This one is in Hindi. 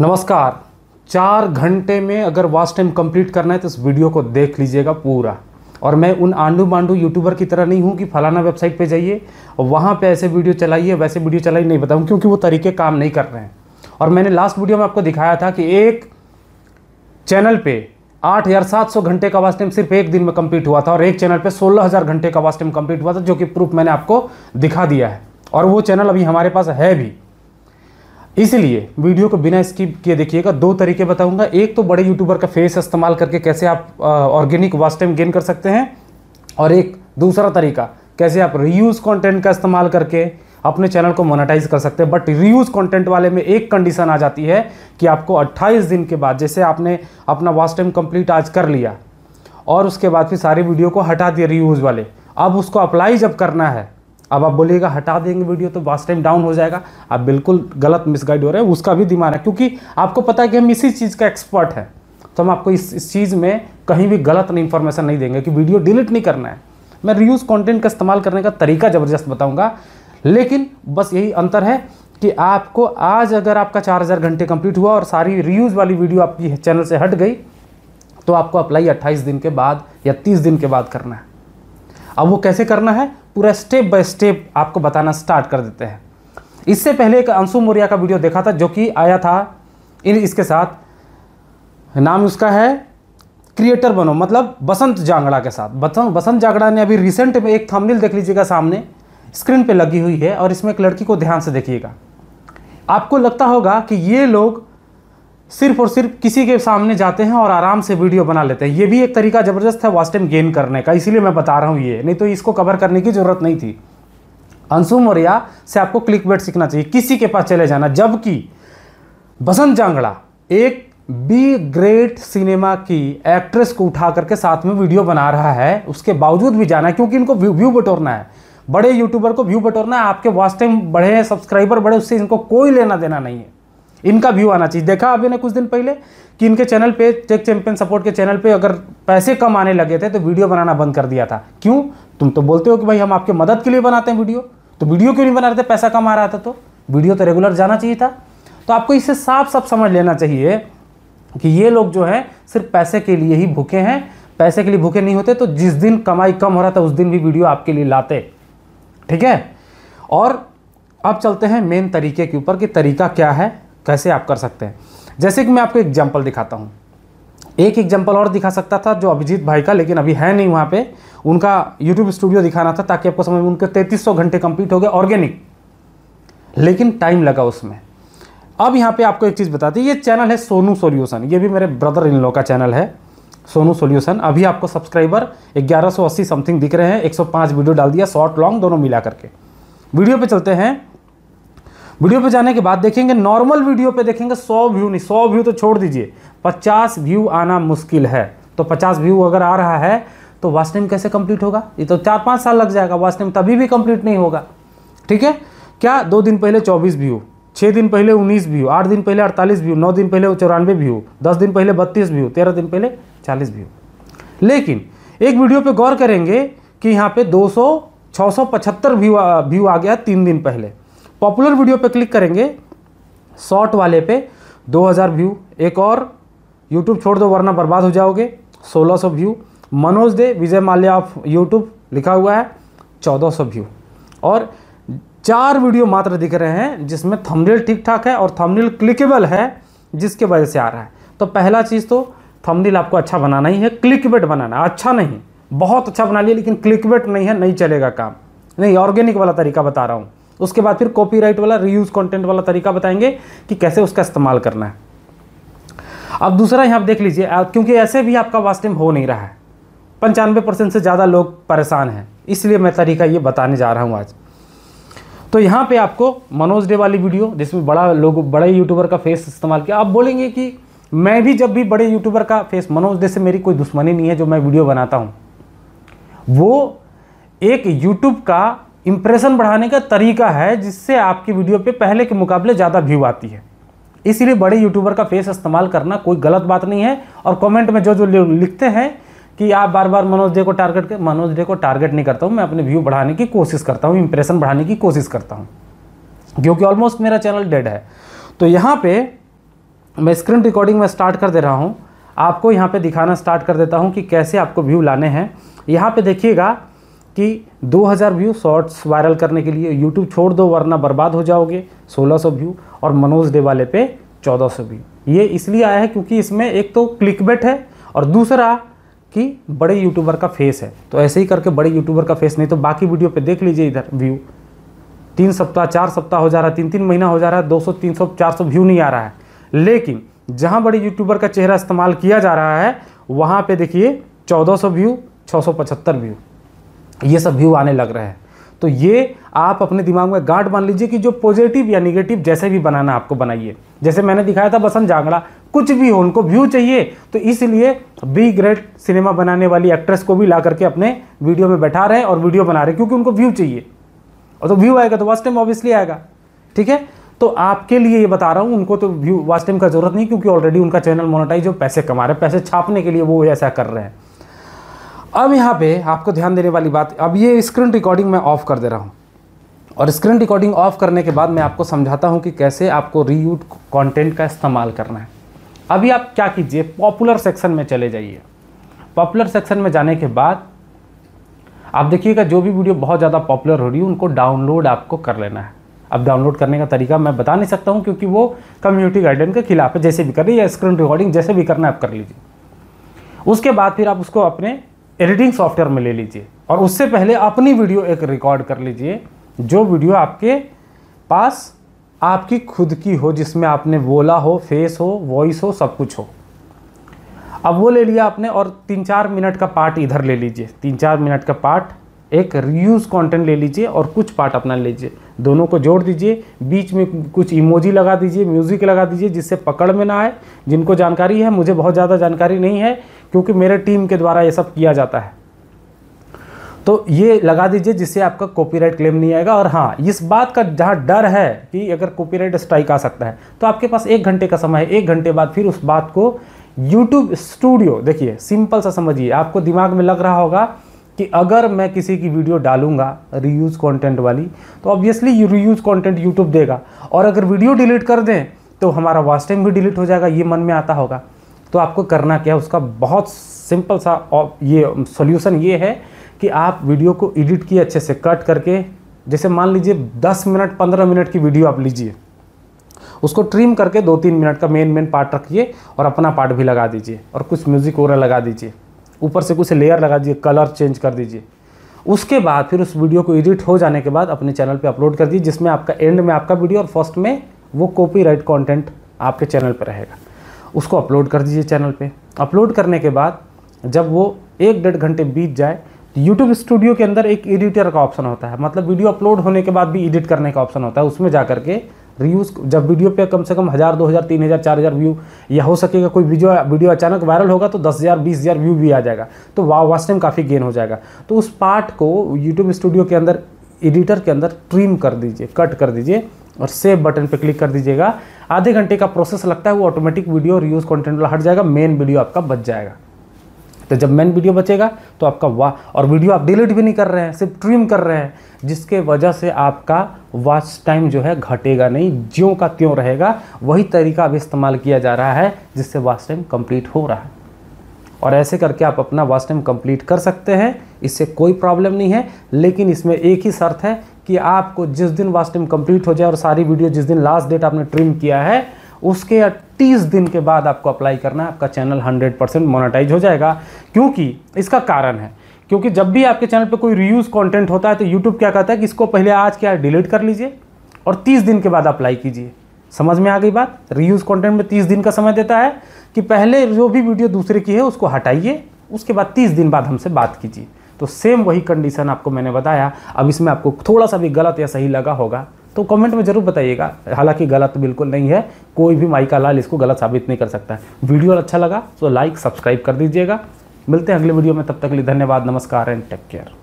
नमस्कार। चार घंटे में अगर वॉच टाइम कंप्लीट करना है तो इस वीडियो को देख लीजिएगा पूरा। और मैं उन आंडू मांडू यूट्यूबर की तरह नहीं हूँ कि फलाना वेबसाइट पे जाइए और वहाँ पे ऐसे वीडियो चलाइए, वैसे वीडियो चलाइए, नहीं बताऊँ, क्योंकि वो तरीके काम नहीं कर रहे हैं। और मैंने लास्ट वीडियो में आपको दिखाया था कि एक चैनल पे आठ हज़ार सात सौ घंटे का वाच टाइम सिर्फ़ एक दिन में कंप्लीट हुआ था और एक चैनल पे सोलह हज़ार घंटे का वाच टाइम कंप्लीट हुआ था, जो कि प्रूफ मैंने आपको दिखा दिया है। और वो चैनल अभी हमारे पास है भी। इसलिए वीडियो को बिना स्किप किए देखिएगा। दो तरीके बताऊँगा। एक तो बड़े यूट्यूबर का फेस इस्तेमाल करके कैसे आप ऑर्गेनिक वाच टाइम गेन कर सकते हैं। और एक दूसरा तरीका, कैसे आप रीयूज कंटेंट का इस्तेमाल करके अपने चैनल को मोनेटाइज कर सकते हैं। बट रीयूज कंटेंट वाले में एक कंडीशन आ जाती है कि आपको 28 दिन के बाद, जैसे आपने अपना वाच टाइम कंप्लीट आज कर लिया, और उसके बाद फिर सारे वीडियो को हटा दिया रीयूज वाले। अब उसको अप्लाई जब करना है अब आप बोलिएगा, हटा देंगे वीडियो तो वाच टाइम डाउन हो जाएगा। आप बिल्कुल गलत मिसगाइड हो रहे हैं, उसका भी दिमाग है। क्योंकि आपको पता है कि हम इसी चीज़ का एक्सपर्ट है। तो हम आपको इस इस चीज़ में कहीं भी गलत इन्फॉर्मेशन नहीं देंगे कि वीडियो डिलीट नहीं करना है। मैं रीयूज़ कंटेंट का इस्तेमाल करने का तरीका ज़बरदस्त बताऊँगा। लेकिन बस यही अंतर है कि आपको आज अगर आपका चार हज़ार घंटे कंप्लीट हुआ और सारी रीयूज़ वाली वीडियो आपकी चैनल से हट गई तो आपको अप्लाई 28 दिन के बाद या 30 दिन के बाद करना है। अब वो कैसे करना है? पूरा स्टेप बाय स्टेप आपको बताना स्टार्ट कर देते हैं। इससे पहले एक अंशु मौर्या का वीडियो देखा था, जो कि आया था इन इसके साथ। नाम उसका है क्रिएटर बनो मतलब बसंत जांगड़ा के साथ। बसंत जांगड़ा ने अभी रिसेंट में एक थंबनेल देख लीजिएगा सामने। स्क्रीन पे लगी हुई है और इसमें एक लड़की को ध्यान से देखिएगा। आपको लगता होगा कि ये लोग सिर्फ़ और सिर्फ़ किसी के सामने जाते हैं और आराम से वीडियो बना लेते हैं। ये भी एक तरीका ज़बरदस्त है वाच टाइम गेन करने का, इसीलिए मैं बता रहा हूँ ये। नहीं तो इसको कवर करने की ज़रूरत नहीं थी। अंशु मौर्या से आपको क्लिक बेट सीखना चाहिए। किसी के पास चले जाना, जबकि बसंत जांगड़ा, एक बी ग्रेट सिनेमा की एक्ट्रेस को उठा करके साथ में वीडियो बना रहा है, उसके बावजूद भी जाना है, क्योंकि इनको व्यू बटोरना है। बड़े यूट्यूबर को व्यू बटोरना है, आपके वाच टाइम बढ़े सब्सक्राइबर बढ़े, उससे इनको कोई लेना देना नहीं है। इनका व्यू आना चाहिए। देखा अभी ने कुछ दिन पहले कि इनके चैनल पे टेक चैंपियन सपोर्ट के चैनल पे अगर पैसे कम आने लगे थे तो वीडियो बनाना बंद कर दिया था। क्यों? तुम तो बोलते हो कि भाई हम आपके मदद के लिए बनाते हैं वीडियो तो वीडियो क्यों नहीं बना रहे थे? पैसा कम आ रहा था तो। वीडियो तो रेगुलर जाना चाहिए था। तो आपको इसे साफ़ साफ़ समझ लेना चाहिए कि ये लोग जो है, सिर्फ़ पैसे के लिए ही भूखे हैं। पैसे के लिए भूखे नहीं होते तो जिस दिन कमाई कम हो रहा था, उस दिन भी वीडियो आपके लिए लाते। ठीक है? और अब चलते हैं मेन तरीके के ऊपर कि तरीका क्या है। कैसे आप कर सकते हैं? जैसे कि मैं आपको एग्ज़ाम्पल दिखाता हूँ। एक एग्ज़ाम्पल और दिखा सकता था जो अभिजीत भाई का, लेकिन अभी है नहीं वहाँ पे। उनका यूट्यूब स्टूडियो दिखाना था ताकि आपको समझ में उनके तैंतीस घंटे कंप्लीट हो गए ऑर्गेनिक लेकिन टाइम लगा उसमें। अब यहाँ पे आपको एक चीज़ बताती ये चैनल है सोनू सोल्यूशन। ये भी मेरे ब्रदर इन लॉ का चैनल है, सोनू सोल्यूशन। अभी आपको सब्सक्राइबर 1180 समथिंग दिख रहे हैं 105 वीडियो डाल दिया शॉर्ट लॉन्ग दोनों मिला करके। वीडियो पे चलते हैं वीडियो पे जाने के बाद देखेंगे नॉर्मल वीडियो पे देखेंगे 100 व्यू नहीं 100 व्यू तो छोड़ दीजिए। 50 व्यू आना मुश्किल है। तो 50 व्यू अगर आ रहा है तो वाच टाइम कैसे कंप्लीट होगा? ये तो चार पाँच साल लग जाएगा वाच टाइम तभी भी कंप्लीट नहीं होगा। ठीक है? क्या दो दिन पहले चौबीस व्यू छः दिन पहले उन्नीस व्यू आठ दिन पहले अड़तालीस व्यू नौ दिन पहले चौरानवे व्यू दस दिन पहले बत्तीस व्यू तेरह दिन पहले चालीस व्यू लेकिन एक वीडियो पे गौर करेंगे कि यहाँ पे दो सौ छः सौ पचहत्तर व्यू व्यू आ गया तीन दिन पहले। पॉपुलर वीडियो पे क्लिक करेंगे, शॉर्ट वाले पे 2000 व्यू, एक और, यूट्यूब छोड़ दो वरना बर्बाद हो जाओगे 1600 view, Manoj Dey, Vijay Mallya of YouTube, लिखा हुआ है 1400 व्यू। और चार वीडियो मात्र दिख रहे हैं, जिसमें थंबनेल ठीक ठाक है और थंबनेल क्लिकेबल है, जिसके वजह से आ रहा है। तो पहला चीज़ तो थंबनेल आपको अच्छा बनाना ही है क्लिकबेट बनाना अच्छा नहीं, बहुत अच्छा बना लिया, लेकिन क्लिकबेट नहीं है, नहीं चलेगा काम। नहीं ऑर्गेनिक वाला तरीका बता रहा हूँ। उसके बाद फिर कॉपीराइट वाला रीयूज कंटेंट वाला तरीका बताएँगे कि कैसे उसका इस्तेमाल करना है। अब दूसरा यहाँ देख लीजिए क्योंकि ऐसे भी आपका वाच टाइम हो नहीं रहा है। पंचानवे परसेंट से ज़्यादा लोग परेशान हैं, इसलिए मैं तरीका ये बताने जा रहा हूँ आज। तो यहाँ पे आपको मनोज डे वाली वीडियो, जिसमें बड़ा लोग, बड़े यूट्यूबर का फेस इस्तेमाल किया। आप बोलेंगे कि मैं भी जब भी बड़े यूट्यूबर का फेस मनोज डे से मेरी कोई दुश्मनी नहीं है जो मैं वीडियो बनाता हूँ। वो एक यूट्यूब का इंप्रेशन बढ़ाने का तरीका है जिससे आपकी वीडियो पे पहले के मुकाबले ज़्यादा व्यू आती है। इसीलिए बड़े यूट्यूबर का फेस इस्तेमाल करना कोई गलत बात नहीं है और कमेंट में जो जो लिखते हैं कि आप बार बार मनोज डे को टारगेट कर मनोज डे को टारगेट नहीं करता हूँ, मैं अपने व्यू बढ़ाने की कोशिश करता हूँ इंप्रेशन बढ़ाने की कोशिश करता हूँ। क्योंकि ऑलमोस्ट मेरा चैनल डेड है। तो यहाँ पे मैं स्क्रीन रिकॉर्डिंग में स्टार्ट कर दे रहा हूँ। आपको यहाँ पे दिखाना स्टार्ट कर देता हूँ कि कैसे आपको व्यू लाने हैं। यहाँ पे देखिएगा कि 2000 व्यू शॉर्ट्स वायरल करने के लिए यूट्यूब छोड़ दो, वरना बर्बाद हो जाओगे। 1600 व्यू और मनोज डे वाले पे 1400 व्यू ये इसलिए आया है क्योंकि इसमें एक तो क्लिक क्लिकबेट है और दूसरा कि बड़े यूट्यूबर का फेस है। तो ऐसे ही करके बड़े यूट्यूबर का फेस नहीं तो बाकी वीडियो पे देख लीजिए इधर व्यू तीन सप्ताह, चार सप्ताह हो जा रहा है तीन तीन महीना हो जा रहा है, दो सौ, तीन सौ, चार सौ व्यू नहीं आ रहा है। लेकिन जहाँ बड़े यूट्यूबर का चेहरा इस्तेमाल किया जा रहा है, वहाँ पे देखिए चौदह सौ व्यू छः सौ पचहत्तर व्यू ये सब व्यू आने लग रहे हैं। तो ये आप अपने दिमाग में गांठ मान लीजिए कि जो पॉजिटिव या निगेटिव जैसे भी बनाना आपको बनाइए। जैसे मैंने दिखाया था बसंत जांगड़ा कुछ भी हो, उनको व्यू चाहिए। तो इसलिए बी ग्रेट सिनेमा बनाने वाली एक्ट्रेस को भी ला करके अपने वीडियो में बैठा रहे और वीडियो बना रहे, क्योंकि उनको व्यू चाहिए। और तो व्यू आएगा तो वॉच टाइम ऑब्वियसली आएगा। ठीक है? तो आपके लिए ये बता रहा हूँ, उनको तो व्यू वास्ट टाइम का ज़रूरत नहीं, क्योंकि ऑलरेडी उनका चैनल मोनेटाइज हो, पैसे कमा रहे हैं, पैसे छापने के लिए वो ऐसा कर रहे हैं। अब यहाँ पे आपको ध्यान देने वाली बात, अब ये स्क्रीन रिकॉर्डिंग मैं ऑफ़ कर दे रहा हूँ। और स्क्रीन रिकॉर्डिंग ऑफ़ करने के बाद मैं आपको समझाता हूँ कि कैसे आपको रीयूट कंटेंट का इस्तेमाल करना है। अभी आप क्या कीजिए पॉपुलर सेक्शन में चले जाइए। पॉपुलर सेक्शन में जाने के बाद आप देखिएगा, जो भी वीडियो बहुत ज़्यादा पॉपुलर हो रही है, उनको डाउनलोड आपको कर लेना है। अब डाउनलोड करने का तरीका मैं बता नहीं सकता हूँ, क्योंकि वो कम्युनिटी गाइडलाइन के खिलाफ है, जैसे भी कर रही है स्क्रीन रिकॉर्डिंग जैसे भी करना है, आप कर लीजिए। उसके बाद फिर आप उसको अपने एडिटिंग सॉफ्टवेयर में ले लीजिए और उससे पहले अपनी वीडियो एक रिकॉर्ड कर लीजिए, जो वीडियो आपके पास आपकी खुद की हो, जिसमें आपने बोला हो फेस हो वॉइस हो, सब कुछ हो। अब वो ले लिया आपने और तीन चार मिनट का पार्ट इधर ले लीजिए। तीन चार मिनट का पार्ट एक रीयूज कंटेंट ले लीजिए और कुछ पार्ट अपना लीजिए। दोनों को जोड़ दीजिए, बीच में कुछ इमोजी लगा दीजिए म्यूज़िक लगा दीजिए, जिससे पकड़ में ना आए। जिनको जानकारी है, मुझे बहुत ज़्यादा जानकारी नहीं है क्योंकि मेरे टीम के द्वारा ये सब किया जाता है। तो ये लगा दीजिए जिससे आपका कॉपीराइट क्लेम नहीं आएगा और हाँ इस बात का जहाँ डर है कि अगर कॉपीराइट स्ट्राइक आ सकता है तो आपके पास एक घंटे का समय है। एक घंटे बाद फिर उस बात को यूट्यूब स्टूडियो देखिए सिंपल सा समझिए। आपको दिमाग में लग रहा होगा कि अगर मैं किसी की वीडियो डालूँगा रीयूज कंटेंट वाली तो ऑब्वियसली रीयूज कंटेंट यूट्यूब देगा। और अगर वीडियो डिलीट कर दें तो हमारा वॉच टाइम भी डिलीट हो जाएगा। ये मन में आता होगा। तो आपको करना क्या है? उसका बहुत सिंपल सा ये सोल्यूशन ये है कि आप वीडियो को एडिट किए अच्छे से कट करके, जैसे मान लीजिए 10 मिनट 15 मिनट की वीडियो आप लीजिए। उसको ट्रिम करके दो तीन मिनट का मेन मेन पार्ट रखिए और अपना पार्ट भी लगा दीजिए और कुछ म्यूज़िक वगैरह लगा दीजिए। ऊपर से कुछ लेयर लगा दीजिए कलर चेंज कर दीजिए। उसके बाद फिर उस वीडियो को एडिट हो जाने के बाद अपने चैनल पे अपलोड कर दीजिए, जिसमें आपका एंड में आपका वीडियो और फ़र्स्ट में वो कॉपीराइट कंटेंट आपके चैनल पर रहेगा। उसको अपलोड कर दीजिए चैनल पे। अपलोड करने के बाद जब वो एक डेढ़ घंटे बीत जाए तो यूट्यूब स्टूडियो के अंदर एक एडिटर का ऑप्शन होता है। मतलब वीडियो अपलोड होने के बाद भी एडिट करने का ऑप्शन होता है। उसमें जा करके रिव्यूज़ जब वीडियो पे कम से कम हज़ार, दो हज़ार, तीन हज़ार, चार हज़ार व्यू या हो सकेगा कोई वीडियो वीडियो अचानक वायरल होगा तो दस हज़ार, बीस हज़ार व्यू भी आ जाएगा। तो वाह वास्ट टाइम काफ़ी गेन हो जाएगा। तो उस पार्ट को यूट्यूब स्टूडियो के अंदर एडिटर के अंदर ट्रिम कर दीजिए कट कर दीजिए और सेव बटन पे क्लिक कर दीजिएगा। आधे घंटे का प्रोसेस लगता है, वो ऑटोमेटिक वीडियो रीयूज कंटेंट वाला हट जाएगा मेन वीडियो आपका बच जाएगा। तो जब मेन वीडियो बचेगा तो आपका वाह और वीडियो आप डिलीट भी नहीं कर रहे हैं, सिर्फ़ ट्रिम कर रहे हैं, जिसके वजह से आपका वॉच टाइम जो है घटेगा नहीं, ज्यों का त्यों रहेगा। वही तरीका अभी इस्तेमाल किया जा रहा है, जिससे वॉच टाइम कंप्लीट हो रहा है। और ऐसे करके आप अपना वॉच टाइम कंप्लीट कर सकते हैं, इससे कोई प्रॉब्लम नहीं है, लेकिन इसमें एक ही शर्त है कि आपको जिस दिन वास्ट टाइम कंप्लीट हो जाए और सारी वीडियो जिस दिन लास्ट डेट आपने ट्रिम किया है, उसके तीस दिन के बाद आपको अप्लाई करना है, आपका चैनल 100 परसेंट मोनेटाइज हो जाएगा। क्योंकि इसका कारण है, क्योंकि जब भी आपके चैनल पे कोई रीयूज कंटेंट होता है तो यूट्यूब क्या कहता है कि इसको पहले आज क्या डिलीट कर लीजिए और 30 दिन के बाद अप्लाई कीजिए। समझ में आ गई बात? रीयूज कंटेंट में 30 दिन का समय देता है कि पहले जो भी वीडियो दूसरे की है, उसको हटाइए, उसके बाद 30 दिन बाद हमसे बात कीजिए। तो सेम वही कंडीशन आपको मैंने बताया। अब इसमें आपको थोड़ा सा भी गलत या सही लगा होगा तो कमेंट में ज़रूर बताइएगा। हालाँकि गलत बिल्कुल नहीं है, कोई भी माइका लाल इसको गलत साबित नहीं कर सकता है। वीडियो अच्छा लगा तो लाइक सब्सक्राइब कर दीजिएगा। मिलते हैं अगले वीडियो में, तब तक के लिए धन्यवाद, नमस्कार एंड टेक केयर